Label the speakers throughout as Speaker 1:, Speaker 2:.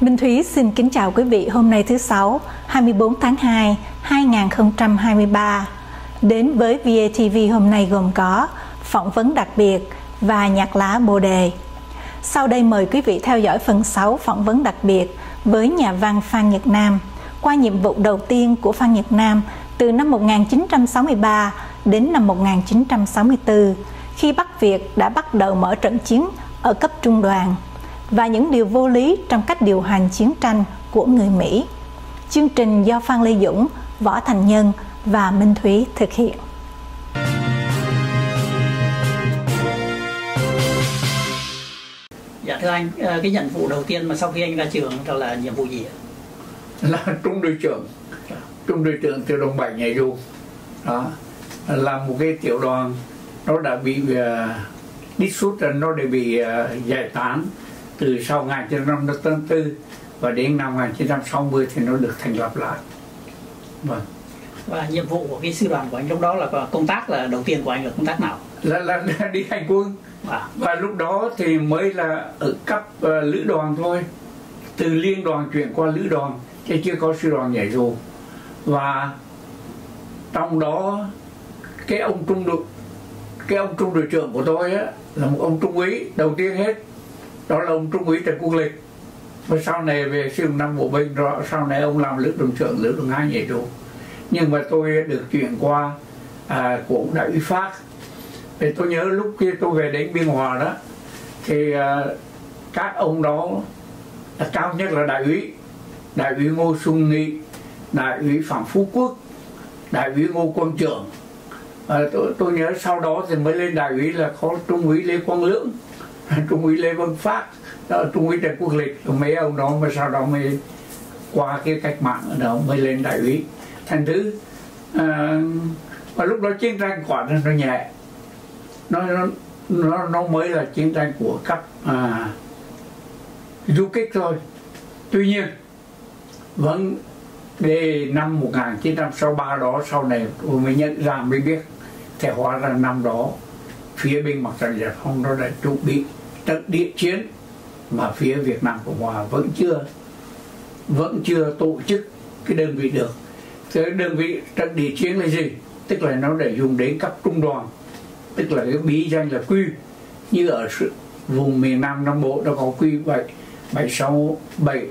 Speaker 1: Minh Thúy xin kính chào quý vị hôm nay thứ Sáu, 24 tháng 2, 2023. Đến với VATV hôm nay gồm có phỏng vấn đặc biệt và nhạc lá bồ đề. Sau đây mời quý vị theo dõi phần 6 phỏng vấn đặc biệt với nhà văn Phan Nhật Nam qua nhiệm vụ đầu tiên của Phan Nhật Nam từ năm 1963 đến năm 1964 khi Bắc Việt đã bắt đầu mở trận chiến ở cấp trung đoàn và những điều vô lý trong cách điều hành chiến tranh của người Mỹ. Chương trình do Phan Lê Dũng, Võ Thành Nhân và Minh Thúy thực hiện.
Speaker 2: Dạ thưa anh, ờ, cái nhiệm vụ đầu tiên mà sau khi anh ra trường đó là nhiệm vụ gì?
Speaker 3: Là trung đội trưởng, trung đội trưởng tiểu đoàn 7 nhảy dù. Đó, là một cái tiểu đoàn nó đã bị uh, đít sút nó đã bị uh, giải tán từ sau 1954 và đến năm 1960 thì nó được thành lập lại.
Speaker 2: Vâng. Và nhiệm vụ của cái sư đoàn của anh lúc đó là công tác là đầu tiên của anh là công tác nào?
Speaker 3: Là, là, là đi hành quân. À. Và lúc đó thì mới là ở cấp uh, lữ đoàn thôi. Từ liên đoàn chuyển qua lữ đoàn chứ chưa có sư đoàn nhảy dù. Và trong đó cái ông trung đội cái ông trung đội trưởng của tôi á là một ông trung úy đầu tiên hết đó là ông trung úy trần quốc lịch. Và sau này về sư năm bộ binh rồi sau này ông làm lữ đoàn trưởng lữ đoàn hai nhảy dù nhưng mà tôi được chuyển qua à, của ông đại úy phát. Thì tôi nhớ lúc kia tôi về đến biên hòa đó thì à, các ông đó à, cao nhất là đại úy. Đại úy ngô xuân nghị đại úy phạm phú quốc đại úy ngô quang trưởng. À, tôi, tôi nhớ sau đó thì mới lên đại úy là có trung úy lê quang lưỡng. trung úy lê văn phát đó, trung úy trần quốc lịch mấy ông đó mà sau đó mới qua cái cách mạng đó mới lên đại úy. Thành thứ ờ, à, và lúc đó chiến tranh quả nó nhẹ. Nó nó nó, nó mới là chiến tranh của cấp à, du kích thôi. Tuy nhiên vẫn đề năm 1963 đó sau này tôi mới nhận ra mới biết thì hóa ra năm đó phía bên mặt trận giải phóng nó đã chuẩn bị trận địa chiến. Mà phía Việt Nam Cộng Hòa vẫn chưa vẫn chưa tổ chức cái đơn vị được. Cái đơn vị trận địa chiến là gì? Tức là nó để dùng đến cấp trung đoàn, tức là cái bí danh là quy. Như ở vùng miền Nam Nam Bộ nó có quy bảy bảy sáu bảy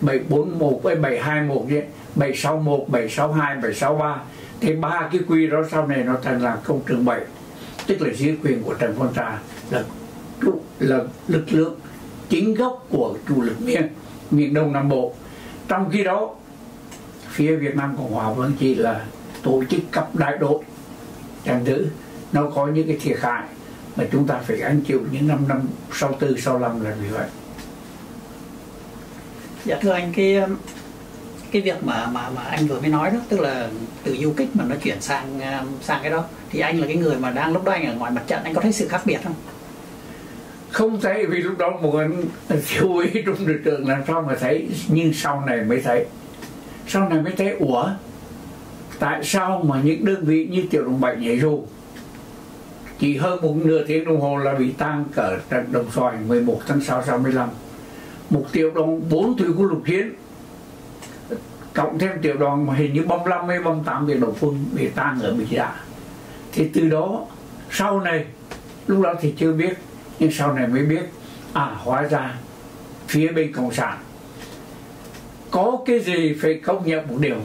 Speaker 3: bảy bốn một với bảy hai một vậy. Bảy sáu một, bảy sáu hai, bảy sáu ba. Thì ba cái quy đó sau này nó thành là công trường bảy. Tức là dưới quyền của Trần Văn Trà là là lực lượng chính gốc của chủ lực miền miền Đông Nam Bộ. Trong khi đó, phía Việt Nam Cộng Hòa vẫn chỉ là tổ chức cấp đại đội chẳng thứ nó có những cái thiệt hại mà chúng ta phải gánh chịu những năm năm sau tư, sau năm là vì vậy.
Speaker 2: Dạ thưa anh, cái um, cái việc mà mà mà anh vừa mới nói đó, tức là từ du kích mà nó chuyển sang um, sang cái đó, thì anh là cái người mà đang lúc đó anh ở ngoài mặt trận, anh có thấy sự khác biệt không?
Speaker 3: Không thấy, vì lúc đó một anh thiếu úy trung đội trưởng làm sao mà thấy, nhưng sau này mới thấy. Sau này mới thấy, ủa, tại sao mà những đơn vị như tiểu đồng bảy nhảy dù? Chỉ hơn một nửa tiếng đồng hồ là bị tan cỡ trận đồng xoài 11 tháng 6 65 một tiểu đoàn, bốn thủy quân lục chiến. Cộng thêm tiểu đoàn mà hình như 35 hay 38 biệt đồng phương bị tan ở bị dạ thì từ đó, sau này, lúc đó thì chưa biết nhưng sau này mới biết à hóa ra phía bên cộng sản có cái gì phải công nhận một điều.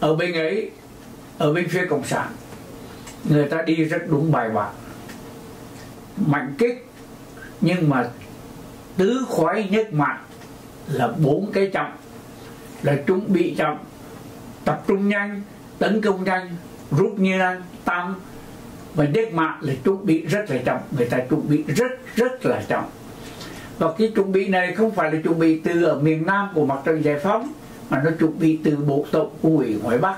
Speaker 3: Ở bên ấy, ở bên phía cộng sản, người ta đi rất đúng bài bản. Mạnh kích, nhưng mà tứ khoái nhất mạng là bốn cái chậm là chuẩn bị chậm tập trung nhanh, tấn công nhanh, rút như nhanh tăng và nhất mạng là chuẩn bị rất là chậm người ta chuẩn bị rất rất là chậm và cái chuẩn bị này không phải là chuẩn bị từ ở miền Nam của mặt trận giải phóng, mà nó chuẩn bị từ bộ tổng của ủy ngoài Bắc.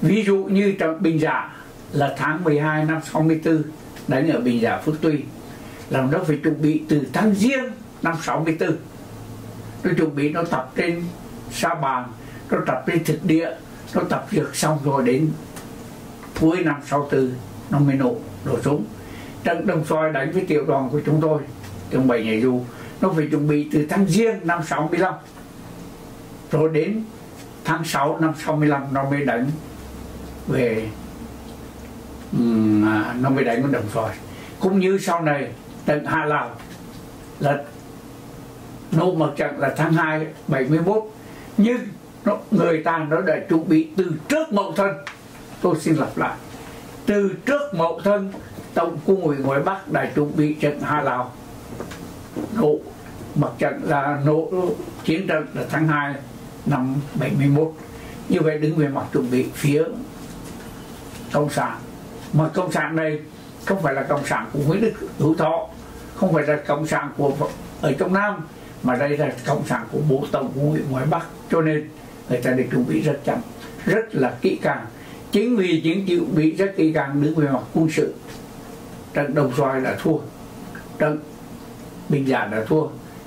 Speaker 3: Ví dụ như trận Bình Giả là tháng 12 năm 64 đánh ở Bình Giả Phước Tuy. Là nó phải chuẩn bị từ tháng riêng năm 64 nó chuẩn bị, nó tập trên sa bàn, nó tập trên thực địa, nó tập dược xong rồi đến cuối năm 64 nó mới nổ đổ súng trận đồng xoài đánh với tiểu đoàn của chúng tôi trong bảy ngày dù nó phải chuẩn bị từ tháng riêng năm 65 rồi đến tháng 6 năm 65 nó mới đánh về um, nó mới đánh với đồng xoài. Cũng như sau này trận Hạ Lào là nô mặt trận là tháng 2 71 nhưng nó, người ta nó đã chuẩn bị từ trước mậu thân tôi xin lặp lại từ trước mậu thân, tổng cung ủy ngoài bắc đã chuẩn bị trận Hạ Lào. Nổ, mặt trận là nổ chiến trận là tháng 2 năm 71 như vậy đứng về mặt chuẩn bị phía cộng sản. Mà cộng sản này không phải là cộng sản của Nguyễn Đức Hữu Thọ, không phải là cộng sản của ở trong Nam, mà đây là cộng sản của bộ tổng của Nguyễn ngoài Bắc. Cho nên người ta được chuẩn bị rất chậm, rất là kỹ càng chính vì những chịu bị rất kỹ càng đứng về mặt quân sự. Trận đồng xoài đã thua, trận bình giản đã thua.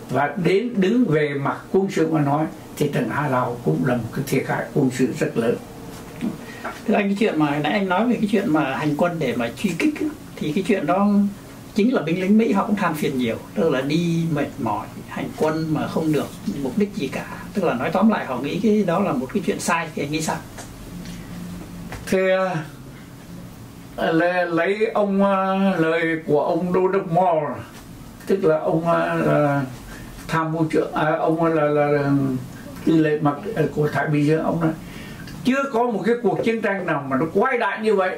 Speaker 3: Và đến đứng về mặt quân sự mà nói, thì trận Hạ Lào cũng là một cái thiệt hại quân sự rất lớn.
Speaker 2: Thưa anh, cái chuyện mà nãy anh nói về cái chuyện mà hành quân để mà truy kích thì cái chuyện đó chính là binh lính Mỹ họ cũng than phiền nhiều, tức là đi mệt mỏi, hành quân mà không được mục đích gì cả. Tức là nói tóm lại, họ nghĩ cái đó là một cái chuyện sai, thì anh nghĩ sao?
Speaker 3: Thì à, lấy ông à, lời của ông Đô Đức Moore tức là ông à, là tham mưu trưởng à, ông là là, là tư lệnh mặt của Thái Bình Dương. Ông nói chưa có một cái cuộc chiến tranh nào mà nó quay đại như vậy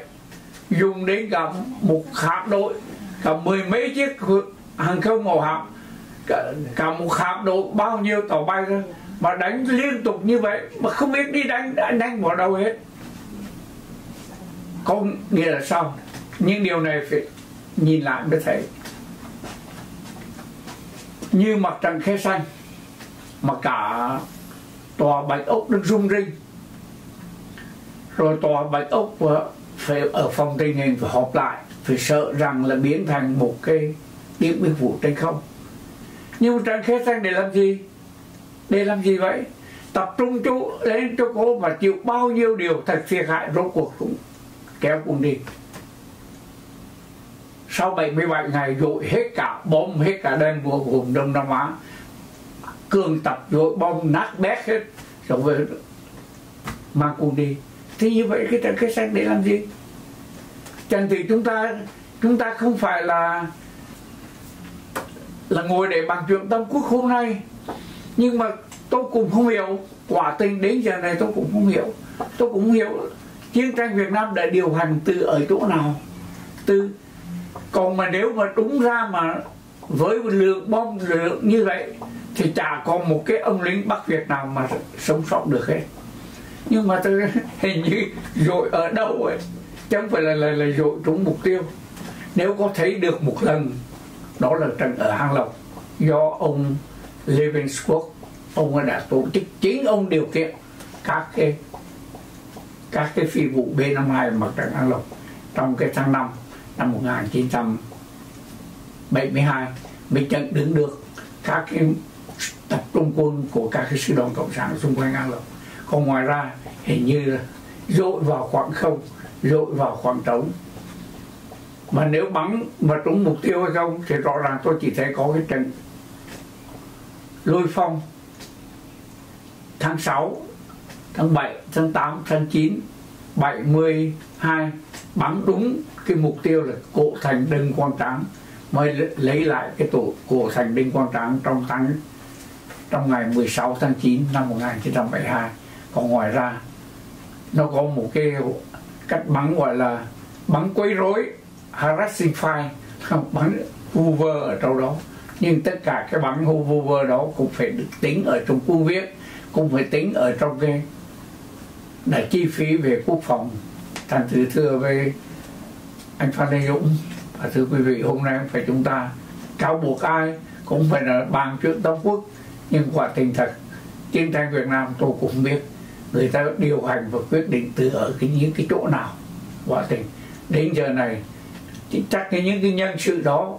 Speaker 3: dùng đến cả một hạm đội cả mười mấy chiếc hàng không màu hạm cả, cả một hạm đội bao nhiêu tàu bay mà đánh liên tục như vậy mà không biết đi đánh đánh, đánh vào đâu hết có nghĩa là sao? Những điều này phải nhìn lại mới thấy. Như mặt trăng khe xanh, mà cả tòa bạch ốc được rung rinh, rồi tòa bạch ốc phải ở phòng tình hình phải họp lại, phải sợ rằng là biến thành một cái tiếng biên phủ trên không. Nhưng mà trăng khe xanh để làm gì? Để làm gì vậy? Tập trung chú đến cho cô mà chịu bao nhiêu điều thật thiệt hại rốt cuộc cũng kéo quân đi. Sau 77 ngày, dội hết cả bom, hết cả đen của vùng Đông Nam Á. Cường tập dội bom nát bét hết. Rồi về mang quân đi. Thì như vậy cái cái sách để làm gì? Chẳng thì chúng ta chúng ta không phải là là ngồi để bàn chuyện tâm quốc hôm nay. Nhưng mà tôi cũng không hiểu, quả tình đến giờ này tôi cũng không hiểu. Tôi cũng không hiểu chiến tranh Việt Nam đã điều hành từ ở chỗ nào? Từ còn mà nếu mà đúng ra mà với lượng bom lượng như vậy thì chả còn một cái ông lính Bắc Việt nào mà sống sót được hết. Nhưng mà tôi hình như rồi ở đâu ấy chẳng phải là là, là dội trúng mục tiêu. Nếu có thấy được một lần đó là trận ở Hang Lộc do ông Levenskog ông đã tổ chức chính ông điều kiện các cái các cái phi vụ B52 mặt trận An Lộc trong cái tháng 5 năm 1972 mới chặn đứng được các cái tập trung quân của các cái sư đoàn cộng sản xung quanh An Lộc. Còn ngoài ra, hình như dội vào khoảng không, dội vào khoảng trống. Mà nếu bắn, mà trúng mục tiêu hay không thì rõ ràng tôi chỉ thấy có cái trận lôi phong tháng 6 tháng 7 tháng 8 tháng 9 72 bắn đúng cái mục tiêu là cổ thành Đinh Quang Tráng, mới lấy lại cái tổ, cổ thành Đinh Quang Tráng trong tháng, trong ngày 16 tháng 9 năm 1972 còn ngoài ra, nó có một cái cách bắn gọi là bắn quấy rối harassing fire bắn hoover ở trong đó. Nhưng tất cả cái bắn hoover đó cũng phải được tính ở trong quân viết, cũng phải tính ở trong cái là chi phí về quốc phòng. Thành thử thưa với anh Phan Lê Dũng. Và thưa quý vị, hôm nay phải chúng ta cáo buộc ai, cũng phải là bàn chuyện Đông Quốc. Nhưng quả tình thật, chiến tranh Việt Nam tôi cũng biết, người ta điều hành và quyết định từ ở cái, những cái chỗ nào. Quả tình, đến giờ này, thì chắc cái những cái nhân sự đó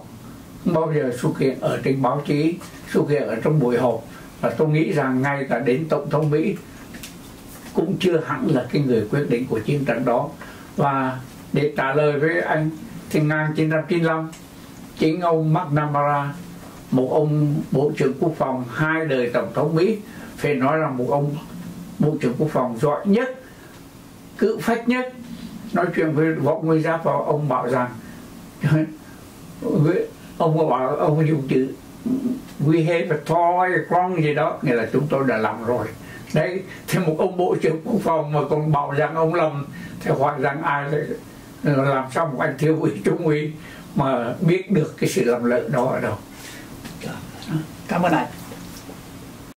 Speaker 3: bao giờ xuất hiện ở trên báo chí, xuất hiện ở trong buổi họp. Và tôi nghĩ rằng ngay cả đến tổng thống mỹ cũng chưa hẳn là cái người quyết định của chiến trận đó. Và để trả lời với anh thì 1995 chính ông McNamara một ông bộ trưởng quốc phòng, hai đời tổng thống mỹ, phải nói là một ông bộ trưởng quốc phòng giỏi nhất, cự phách nhất. Nói chuyện với võ nguyên giáp và ông bảo rằng, ông bảo, ông dùng chữ we have a toy con gì đó. Nghĩa là chúng tôi đã làm rồi đấy thì một ông bộ trưởng quốc phòng mà còn bảo rằng ông lầm thì hỏi rằng ai lại ờ, làm sao một anh thiếu úy trung úy mà biết được cái sự lầm lỡ đó ở đâu?
Speaker 2: Cảm ơn anh.